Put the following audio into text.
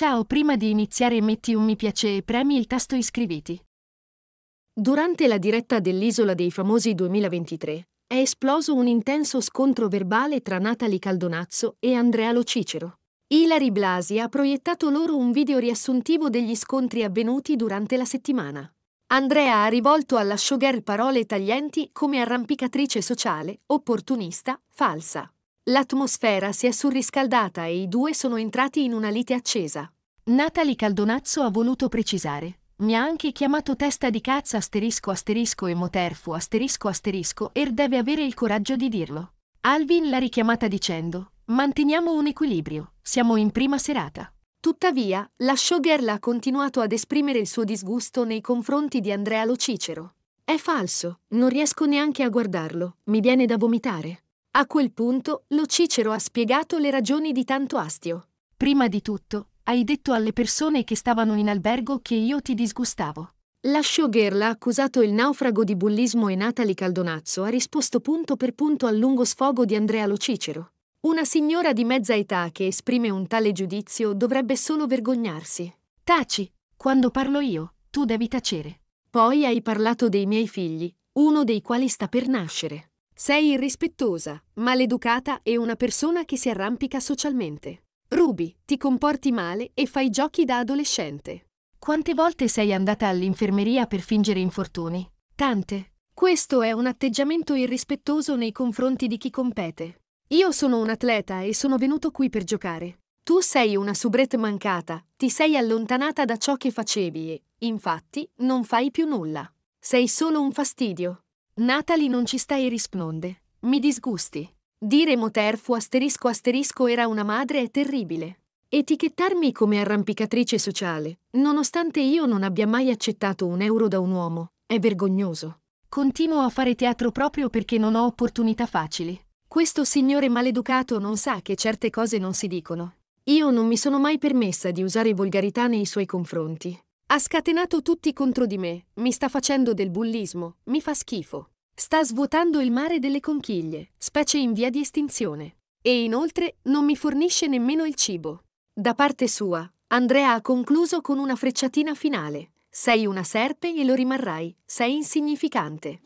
Ciao, prima di iniziare metti un mi piace e premi il tasto iscriviti. Durante la diretta dell'Isola dei Famosi 2023 è esploso un intenso scontro verbale tra Natalie Caldonazzo e Andrea Lo Cicero. Ilari Blasi ha proiettato loro un video riassuntivo degli scontri avvenuti durante la settimana. Andrea ha rivolto alla showgirl parole taglienti come arrampicatrice sociale, opportunista, falsa. L'atmosfera si è surriscaldata e i due sono entrati in una lite accesa. Natalie Caldonazzo ha voluto precisare. Mi ha anche chiamato testa di cazzo asterisco asterisco e moterfu asterisco asterisco e deve avere il coraggio di dirlo. Alvin l'ha richiamata dicendo Manteniamo un equilibrio, siamo in prima serata. Tuttavia, la showgirl ha continuato ad esprimere il suo disgusto nei confronti di Andrea Lo Cicero. È falso, non riesco neanche a guardarlo, mi viene da vomitare. A quel punto, Lo Cicero ha spiegato le ragioni di tanto astio. Prima di tutto, hai detto alle persone che stavano in albergo che io ti disgustavo. La showgirl ha accusato il naufrago di bullismo e Natalie Caldonazzo ha risposto punto per punto al lungo sfogo di Andrea Lo Cicero. Una signora di mezza età che esprime un tale giudizio dovrebbe solo vergognarsi. Taci, quando parlo io, tu devi tacere. Poi hai parlato dei miei figli, uno dei quali sta per nascere. Sei irrispettosa, maleducata e una persona che si arrampica socialmente. Rubi, ti comporti male e fai giochi da adolescente. Quante volte sei andata all'infermeria per fingere infortuni? Tante. Questo è un atteggiamento irrispettoso nei confronti di chi compete. Io sono un atleta e sono venuto qui per giocare. Tu sei una soubrette mancata, ti sei allontanata da ciò che facevi e, infatti, non fai più nulla. Sei solo un fastidio. Natalie non ci sta e risponde. Mi disgusti. Dire Moterfu asterisco asterisco era una madre è terribile. Etichettarmi come arrampicatrice sociale, nonostante io non abbia mai accettato un euro da un uomo, è vergognoso. Continuo a fare teatro proprio perché non ho opportunità facili. Questo signore maleducato non sa che certe cose non si dicono. Io non mi sono mai permessa di usare volgarità nei suoi confronti. Ha scatenato tutti contro di me, mi sta facendo del bullismo, mi fa schifo. Sta svuotando il mare delle conchiglie, specie in via di estinzione. E inoltre non mi fornisce nemmeno il cibo. Da parte sua, Andrea ha concluso con una frecciatina finale. Sei una serpe e lo rimarrai, sei insignificante.